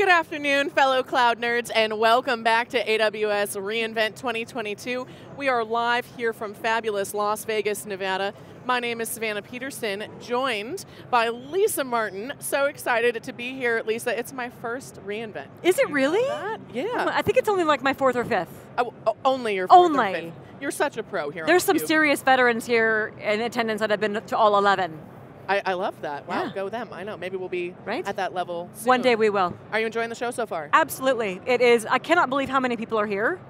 Good afternoon, fellow cloud nerds, and welcome back to AWS reInvent 2022. We are live here from fabulous Las Vegas, Nevada. My name is Savannah Peterson, joined by Lisa Martin. So excited to be here, Lisa. It's my first reInvent. Is it really? Yeah. Oh I think it's only like my fourth or fifth. Oh, oh, only your fourth or Only. fifth. You're such a pro here. There's some serious veterans here in attendance that have been to all 11. I, I love that. Wow, Yeah. go them. I know. Maybe we'll be Right? at that level. One day we will. Are you enjoying the show so far? Absolutely. It is, I cannot believe how many people are here.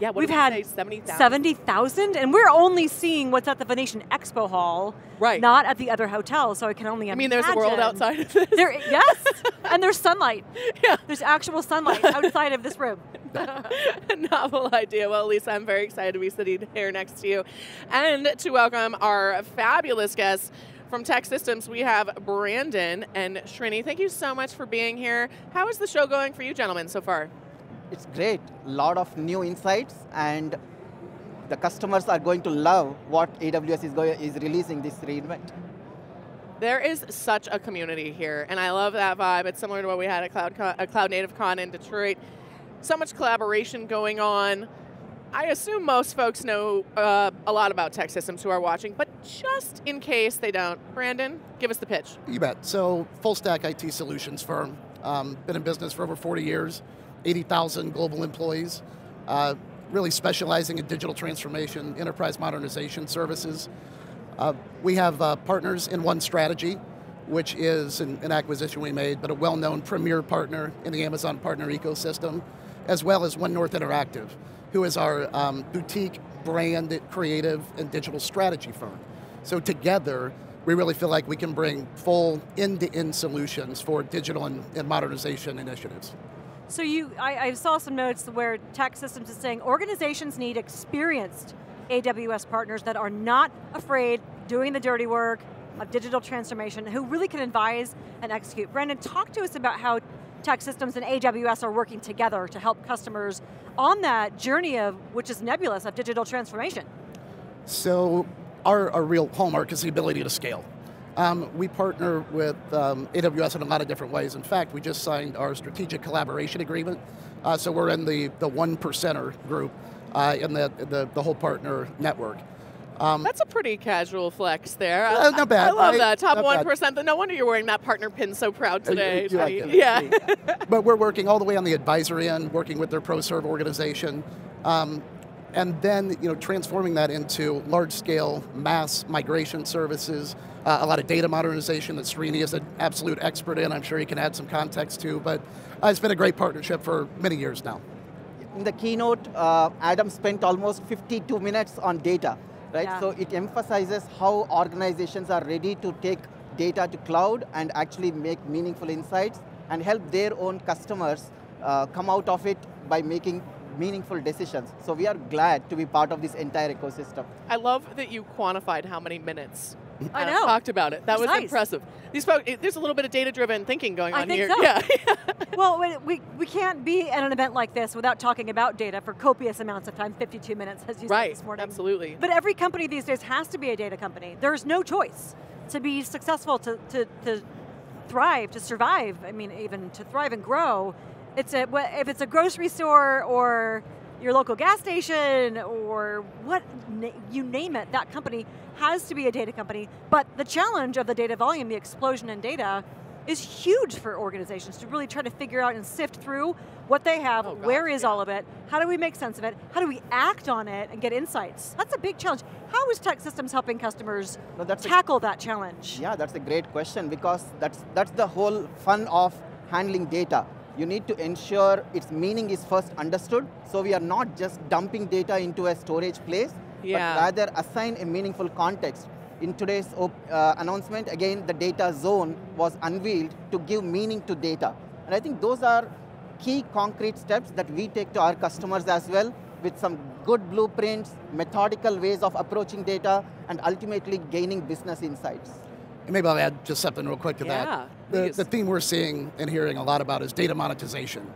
Yeah. What We've we had say, 70,000? 70,000, and we're only seeing what's at the Venetian Expo Hall, Right. not at the other hotel, so I can only I mean, there's a world outside of this. There, yes, and there's sunlight. Yeah. There's actual sunlight outside of this room. A novel idea. Well, Lisa, I'm very excited to be sitting here next to you. And to welcome our fabulous guests from TEKsystems, we have Brandon and Srini. Thank you so much for being here. How is the show going for you gentlemen so far? It's great. A lot of new insights, and the customers are going to love what AWS is, going, is releasing this reinvent. There is such a community here, and I love that vibe. It's similar to what we had at Cloud, Con, at uh, Cloud Native Con in Detroit. So much collaboration going on. I assume most folks know uh, a lot about TEKsystems who are watching, but just in case they don't, Brandon, give us the pitch. You bet. So, full stack IT solutions firm. Um, been in business for over 40 years, 80,000 global employees, uh, really specializing in digital transformation, enterprise modernization services. Uh, we have uh, partners in One Strategy, which is an, an acquisition we made, but a well known premier partner in the Amazon partner ecosystem, as well as One North Interactive, who is our um, boutique brand, creative, and digital strategy firm. So together, we really feel like we can bring full end-to-end solutions for digital and, and modernization initiatives. So you, I, I saw some notes where TEKsystems is saying organizations need experienced AWS partners that are not afraid doing the dirty work of digital transformation, who really can advise and execute. Brandon, talk to us about how TEKsystems and AWS are working together to help customers on that journey of, which is nebulous, of digital transformation. So our, our real hallmark is the ability to scale. Um, we partner with um, AWS in a lot of different ways. In fact, we just signed our strategic collaboration agreement. Uh, so we're in the, the one percenter group uh, in the, the, the whole partner network. Um, That's a pretty casual flex there. I- Uh, not bad, I love right? that. Top Not one bad. No wonder you're wearing that partner pin so proud Uh, you- today. you like Srini. it. yeah. but we're working all the way on the advisory end, working with their ProServe organization, um, and then you know transforming that into large-scale mass migration services. Uh, a lot of data modernization that Srini is an absolute expert in. I'm sure he can add some context to, but uh, it's been a great partnership for many years now. In the keynote, uh, Adam spent almost 52 minutes on data, right? Yeah. So it emphasizes how organizations are ready to take data to cloud and actually make meaningful insights and help their own customers uh, come out of it by making meaningful decisions. So we are glad to be part of this entire ecosystem. I love that you quantified how many minutes. I know. Talked about it. That was impressive. These folks, there's a little bit of data-driven thinking going I on think here. so. Yeah. Well, we- we, can't be at an event like this without talking about data for copious amounts of time, 52 minutes, as you said this morning. Absolutely. But every company these days has to be a data company. There's no choice to be successful, to, to, to thrive, to survive. I mean, even to thrive and grow. It's a, if it's a grocery store or your local gas station or what, you name it, that company has to be a data company. But the challenge of the data volume, the explosion in data, is huge for organizations to really try to figure out and sift through what they have, Oh, where is yeah. all of it, how do we make sense of it, how do we act on it and get insights? That's a big challenge. How is TEKsystems helping customers No, that's a- tackle that challenge? Yeah, that's a great question because that's, that's the whole fun of handling data. You need to ensure its meaning is first understood, so we are not just dumping data into a storage place, Yeah. but rather assign a meaningful context. In today's uh, announcement, again, the DataZone was unveiled to give meaning to data. And I think those are key concrete steps that we take to our customers as well with some good blueprints, methodical ways of approaching data, and ultimately gaining business insights. Maybe I'll add just something real quick to Yeah, that. The, the theme we're seeing and hearing a lot about is data monetization.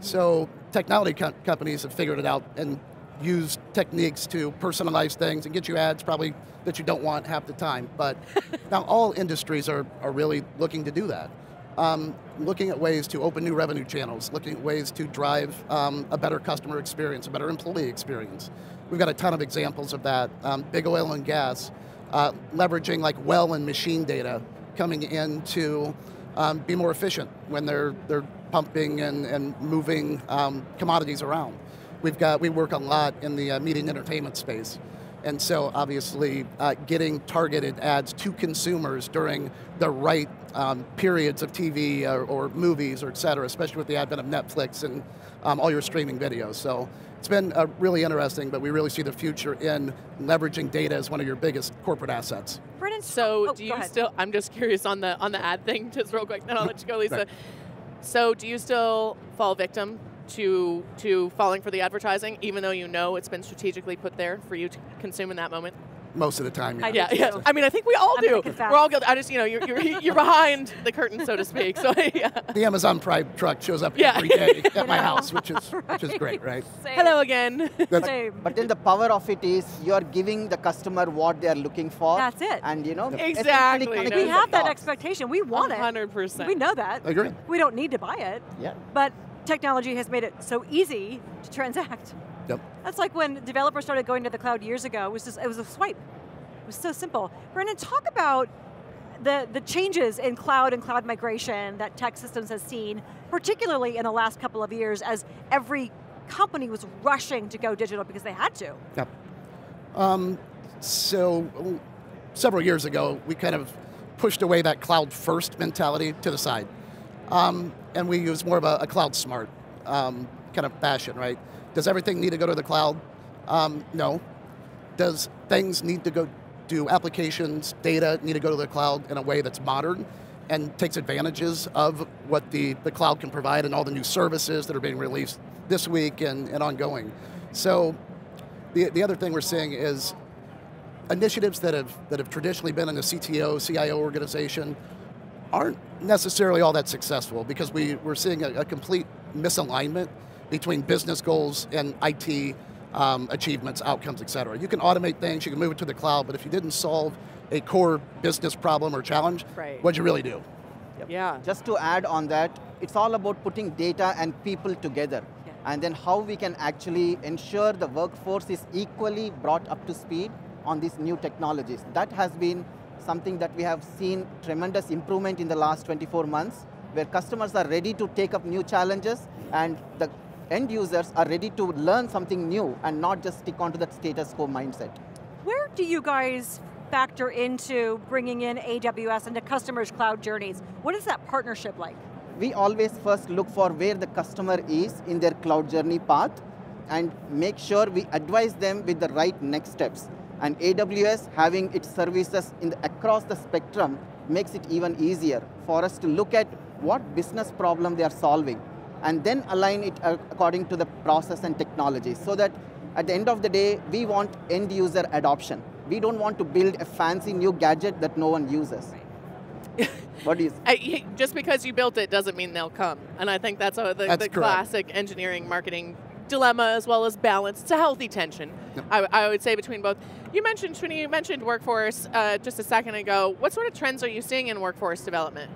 So technology co- companies have figured it out and use techniques to personalize things and get you ads probably that you don't want half the time. But now all industries are, are really looking to do that. um, looking at ways to open new revenue channels, looking at ways to drive um, a better customer experience, a better employee experience. We've got a ton of examples of that. Um, big oil and gas, uh, leveraging like well and machine data coming in to um, be more efficient when they're, they're pumping and, and moving um, commodities around. We've got, we work a lot in the uh, and entertainment space. And so obviously uh, getting targeted ads to consumers during the right um, periods of TV or, or, movies or et cetera, especially with the advent of Netflix and um, all your streaming videos. So it's been uh, really interesting, but we really see the future in leveraging data as one of your biggest corporate assets. Brandon, so oh, do you still, I'm just curious on the on the ad thing, just real quick, then I'll let you go, Lisa. Right. So do you still fall victim to to falling for the advertising, even though you know it's been strategically put there for you to consume in that moment? Most of the time, yeah. Yeah, yeah. I mean, I think we all do. We're all guilty. I just, you know, you're, you're, you're behind the curtain, so to speak. So, yeah. The Amazon Prime truck shows up yeah. every day at my house, which is which is great, right? Same. Hello again. Same. But then the power of it is you are giving the customer what they are looking for. That's it. And you know, exactly. We have that expectation. We want 100%. it. 100%. We know that. I agree. We don't need to buy it. Yeah. But technology has made it so easy to transact. Yep. That's like when developers started going to the cloud years ago. It was just it was a swipe. It was so simple. Brandon, talk about the, the changes in cloud and cloud migration that TEKsystems has seen, particularly in the last couple of years as every company was rushing to go digital because they had to. Yep. Um, so several years ago, we kind of pushed away that cloud first mentality to the side. Um, and we use more of a, a cloud smart um, kind of fashion, right? Does everything need to go to the cloud? Um, no. Does things need to go, do applications, data need to go to the cloud in a way that's modern and takes advantages of what the, the cloud can provide and all the new services that are being released this week and, and ongoing. So the, the other thing we're seeing is initiatives that have, that have traditionally been in the CTO, CIO organization aren't necessarily all that successful because we, we're seeing a, a complete misalignment between business goals and IT um, achievements, outcomes, et cetera. You can automate things, you can move it to the cloud, but if you didn't solve a core business problem or challenge, right. what'd you really do? Yep. Yeah. Just to add on that, it's all about putting data and people together. Yeah. And then how we can actually ensure the workforce is equally brought up to speed on these new technologies. That has been something that we have seen tremendous improvement in the last 24 months, where customers are ready to take up new challenges and the end users are ready to learn something new and not just stick onto that status quo mindset. Where do you guys factor into bringing in AWS into customers' cloud journeys? What is that partnership like? We always first look for where the customer is in their cloud journey path and make sure we advise them with the right next steps. And AWS having its services the, across the spectrum makes it even easier for us to look at what business problem they are solving and then align it according to the process and technology so that at the end of the day, we want end user adoption. We don't want to build a fancy new gadget that no one uses. what do I, Just because you built it doesn't mean they'll come. And I think that's, a, the, that's the classic engineering marketing dilemma as well as balance. It's a healthy tension, yep. I, I, would say, between both. You mentioned, Srini, you mentioned workforce uh, just a second ago. What sort of trends are you seeing in workforce development?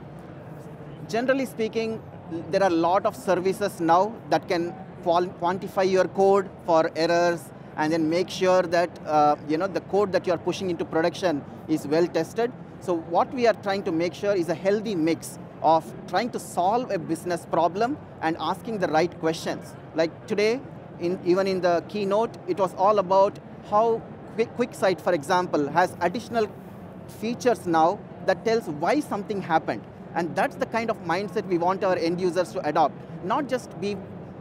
Generally speaking, there are a lot of services now that can quantify your code for errors and then make sure that uh, you know the code that you are pushing into production is well tested. So what we are trying to make sure is a healthy mix of trying to solve a business problem and asking the right questions. Like today, in, even in the keynote, it was all about how Quick, QuickSight, for example, has additional features now that tells why something happened. And that's the kind of mindset we want our end users to adopt. Not just be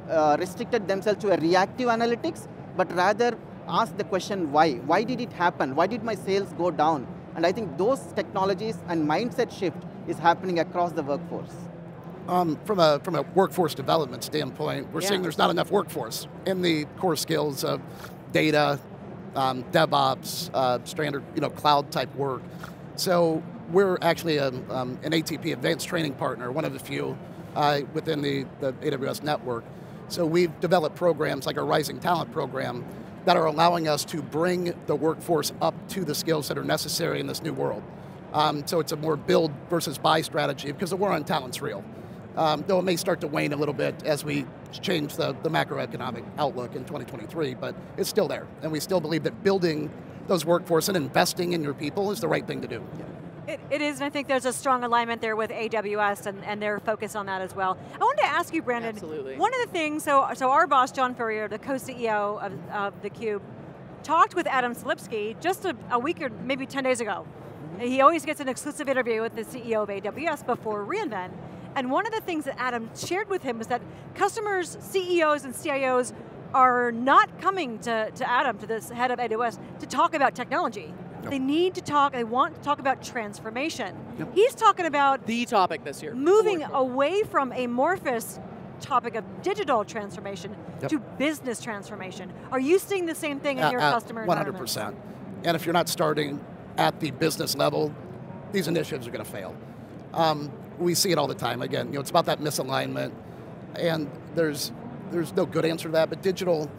uh, restricted themselves to a reactive analytics, but rather ask the question why. Why did it happen? Why did my sales go down? And I think those technologies and mindset shift is happening across the workforce. Um, from a from a workforce development standpoint, we're yeah. seeing there's not enough workforce in the core skills of data, um, DevOps, uh, standard you know cloud type work. So we're actually a, um, an ATP advanced training partner, one of the few uh, within the, the AWS network. So we've developed programs like our Rising Talent program that are allowing us to bring the workforce up to the skills that are necessary in this new world. Um, so it's a more build versus buy strategy because the war on talent's real. Um, though it may start to wane a little bit as we change the, the macroeconomic outlook in 2023, but it's still there. And we still believe that building those workforce and investing in your people is the right thing to do. It, it is, and I think there's a strong alignment there with AWS and, and their focus on that as well. I wanted to ask you, Brandon, Absolutely. one of the things, so, so our boss, John Furrier, the co-CEO of, of theCUBE, talked with Adam Selipsky just a, a week or maybe 10 days ago. He always gets an exclusive interview with the CEO of AWS before reInvent. And one of the things that Adam shared with him was that customers, CEOs and CIOs are not coming to, to Adam, to this head of AWS, to talk about technology. They need to talk, they want to talk about transformation. Yep. He's talking about The topic this year. moving away from amorphous topic of digital transformation Yep. to business transformation. Are you seeing the same thing in your At- at customer environment? 100%. And if you're not starting at the business level, these initiatives are going to fail. Um, we see it all the time. Again, you know, it's about that misalignment, and there's there's no good answer to that. But digital,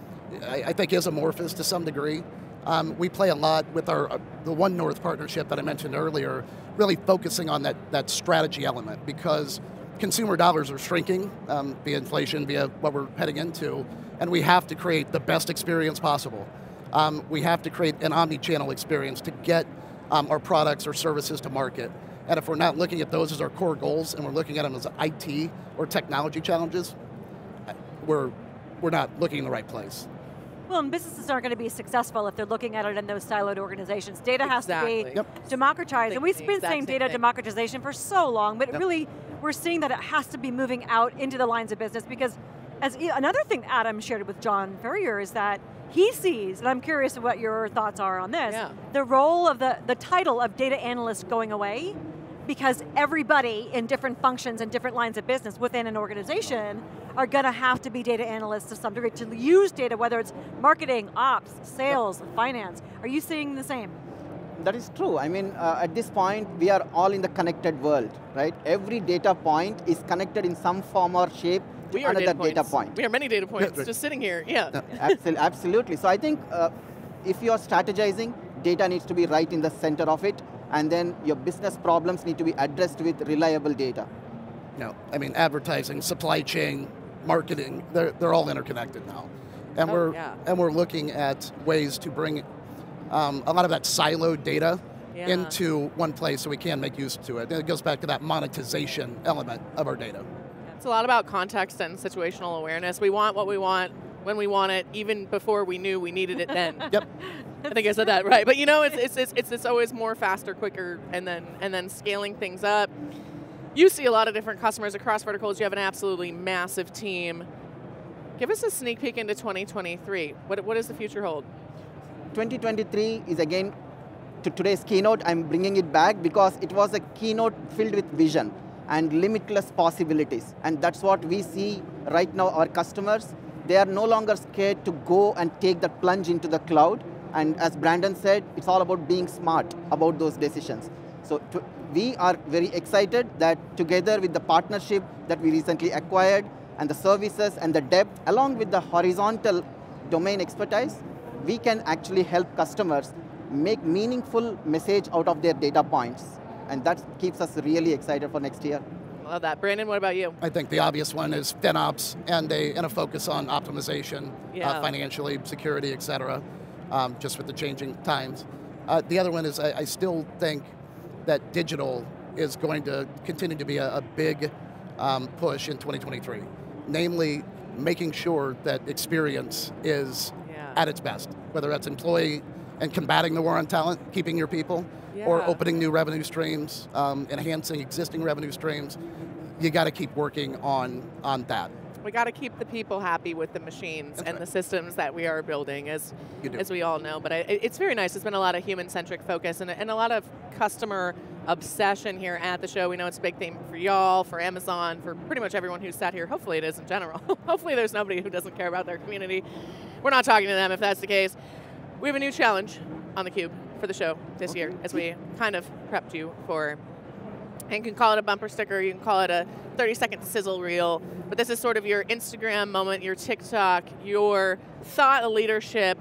I, I think, is amorphous to some degree. Um, we play a lot with our uh, the One North partnership that I mentioned earlier, really focusing on that that strategy element because consumer dollars are shrinking um, via inflation, via what we're heading into, and we have to create the best experience possible. Um, we have to create an omni-channel experience to get um, our products or services to market. And if we're not looking at those as our core goals and we're looking at them as IT or technology challenges, we're, we're not looking in the right place. Well, and businesses aren't going to be successful if they're looking at it in those siloed organizations. Data has to be Yep. democratized. And we've been saying data thing. democratization for so long, but Yep. really we're seeing that it has to be moving out into the lines of business because as another thing Adam shared with John Furrier is that he sees, and I'm curious what your thoughts are on this, Yeah. the role of the, the title of data analyst going away because everybody in different functions and different lines of business within an organization are going to have to be data analysts to some degree to use data, whether it's marketing, ops, sales, finance. Are you seeing the same? That is true. I mean, uh, at this point, we are all in the connected world, right? Every data point is connected in some form or shape to We are another data data point. We are many data points right. just sitting here. Yeah. Absol- Absolutely. So I think uh, if you are strategizing, data needs to be right in the center of it, and then your business problems need to be addressed with reliable data. No, I mean, advertising, supply chain, marketing, they're, they're all interconnected now. And, Oh, we're, yeah. and we're looking at ways to bring um, a lot of that siloed data Yeah. into one place so we can make use to it. And it goes back to that monetization element of our data. It's a lot about context and situational awareness. We want what we want when we want it, even before we knew we needed it then. Yep. I think I said that right. But you know, it's, it's, it's, it's, it's always more faster, quicker, and then, and then scaling things up. You see a lot of different customers across verticals. You have an absolutely massive team. Give us a sneak peek into 2023. What, what does the future hold? 2023 is again to today's keynote. I'm bringing it back because it was a keynote filled with vision and limitless possibilities. And that's what we see right now. Our customers, they are no longer scared to go and take that plunge into the cloud. And as Brandon said, it's all about being smart about those decisions. So we are very excited that together with the partnership that we recently acquired and the services and the depth, along with the horizontal domain expertise, we can actually help customers make meaningful message out of their data points. And that keeps us really excited for next year. Love that. Brandon, what about you? I think the obvious one is FinOps and a, and a focus on optimization, Yeah. uh, financially, security, et cetera, um, just with the changing times. Uh, the other one is I, I still think that digital is going to continue to be a, a big um, push in 2023. Namely, making sure that experience is Yeah. at its best, whether that's employee and combating the war on talent, keeping your people, or opening new revenue streams, um, enhancing existing revenue streams. You got to keep working on on that. We got to keep the people happy with the machines That's and right. the systems that we are building, as as we all know. But I, it's very nice. It's been a lot of human-centric focus and, and a lot of customer obsession here at the show. We know it's a big theme for y'all, for Amazon, for pretty much everyone who's sat here. Hopefully, it is in general. Hopefully, there's nobody who doesn't care about their community. We're not talking to them if that's the case. We have a new challenge on the cube for the show this year, as we kind of prepped you for and you can call it a bumper sticker, you can call it a 30 second sizzle reel, but this is sort of your Instagram moment, your TikTok, your thought leadership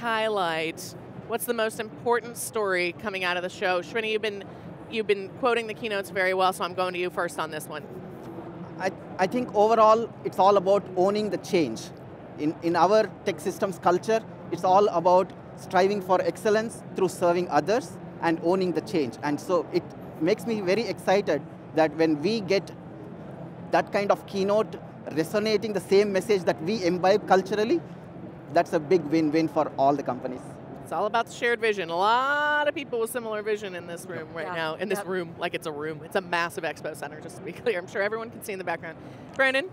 highlight. What's the most important story coming out of the show? Srini, you've been You've been quoting the keynotes very well, so I'm going to you first on this one. I, I think overall, it's all about owning the change. In, in our TEKsystems culture, it's all about striving for excellence through serving others and owning the change. And so it makes me very excited that when we get that kind of keynote resonating the same message that we imbibe culturally, that's a big win-win for all the companies. It's all about the shared vision. A lot of people with similar vision in this room right yeah. now. In this yep. room, like it's a room. It's a massive expo center, just to be clear. I'm sure everyone can see in the background. Brandon?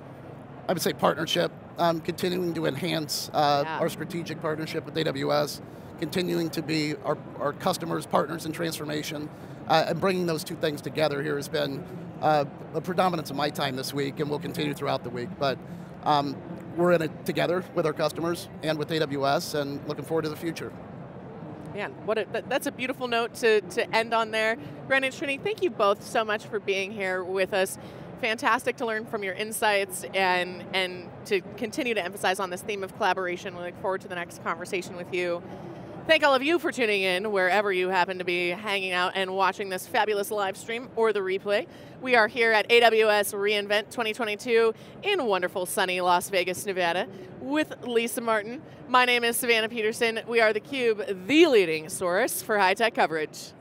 I would say partnership, um, continuing to enhance uh, Yeah. our strategic partnership with AWS, continuing to be our, our customers, partners in transformation, uh, and bringing those two things together here has been uh, a predominance of my time this week and will continue throughout the week. But um, we're in it together with our customers and with AWS and looking forward to the future. Man, what a, that, that's a beautiful note to, to end on there. Brandon Srini, thank you both so much for being here with us. Fantastic to learn from your insights and, and to continue to emphasize on this theme of collaboration. We look forward to the next conversation with you. Thank all of you for tuning in wherever you happen to be hanging out and watching this fabulous live stream or the replay. We are here at AWS reInvent 2022 in wonderful sunny Las Vegas, Nevada with Lisa Martin. My name is Savannah Peterson. We are theCUBE, the leading source for high-tech coverage.